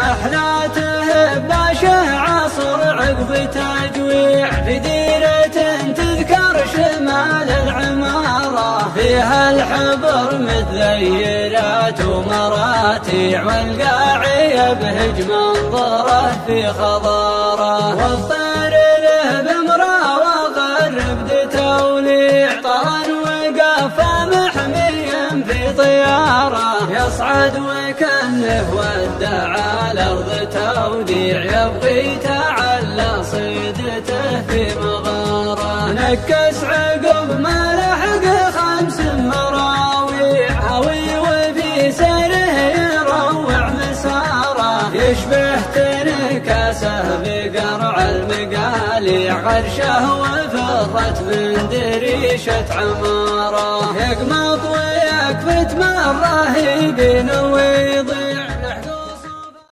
محلاته باشا عصر عقب تجويع في ديرة تذكر شمال العمارة. فيها الحبر متذيرات ومراتيع والقاعي يبهج منظره في خضارة. والطير له بمرا وغرب توليع. طرن وقف محمي في طيارة. يصعد وكنه ودع الأرض توديع يبغي تعلى صيدته في مغارة. نكس عقب ما لحق خمس مراويع. هوي وفي سره يروع مسارة. يشبه تنكسه بقرع المقاليع. غرشه وفضت من دريشة عمارة. يقمط ويكفت مرة يبين ويضيع